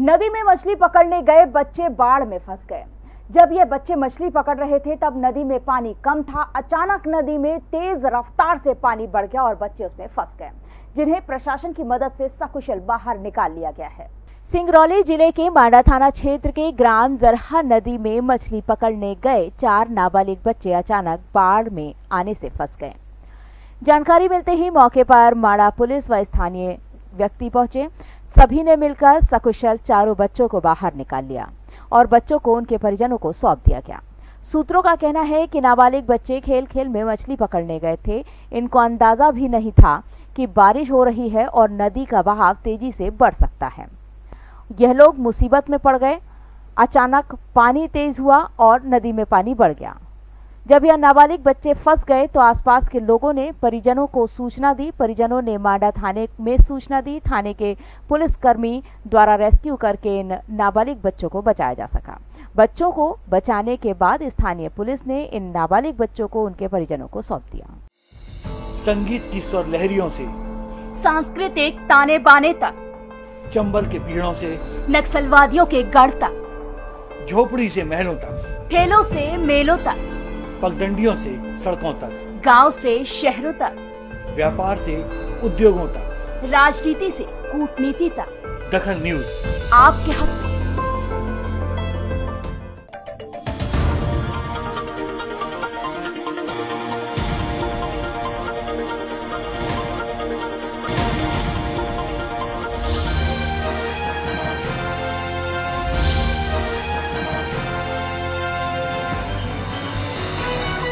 नदी में मछली पकड़ने गए, बच्चे बाढ़ में फंस गए। जब ये बच्चे मछली पकड़ रहे थे, तब नदी में पानी कम था। अचानक नदी में तेज रफ्तार से पानी बढ़ गया और बच्चे उसमें फंस गए। जिन्हें प्रशासन की मदद से सकुशल बाहर निकाल लिया गया है। सिंगरौली ज़िले के मांडा थाना क्षेत्र के ग्राम जरहा नदी में मछली पकड़ने गए चार नाबालिग बच्चे अचानक बाढ़ में आने से फंस गए। जानकारी मिलते ही मौके पर माड़ा पुलिस व स्थानीय व्यक्ति पहुँचे। सभी ने मिलकर सकुशल चारों बच्चों को बाहर निकाल लिया और बच्चों को उनके परिजनों को सौंप दिया गया। सूत्रों का कहना है कि नाबालिग बच्चे खेल खेल में मछली पकड़ने गए थे। इनको अंदाज़ा भी नहीं था कि बारिश हो रही है और नदी का बहाव तेज़ी से बढ़ सकता है। यह लोग मुसीबत में पड़ गए। अचानक पानी तेज हुआ और नदी में पानी बढ़ गया। जब यह नाबालिग बच्चे फंस गए तो आसपास के लोगों ने परिजनों को सूचना दी। परिजनों ने मांडा थाने में सूचना दी। थाने के पुलिसकर्मी द्वारा रेस्क्यू करके इन नाबालिग बच्चों को बचाया जा सका। बच्चों को बचाने के बाद स्थानीय पुलिस ने इन नाबालिग बच्चों को उनके परिजनों को सौंप दिया। संगीत की स्वर लहरियों से सांस्कृतिक ताने बाने तक चंबल के पीड़ों से नक्सलवादियों के गढ़ तक झोपड़ी से महलों तक। ठेलों से मेलों तक। पगडंडियों से सड़कों तक। गाँव से शहरों तक। व्यापार से उद्योगों तक। राजनीति से कूटनीति तक। दखन न्यूज़। आपके हक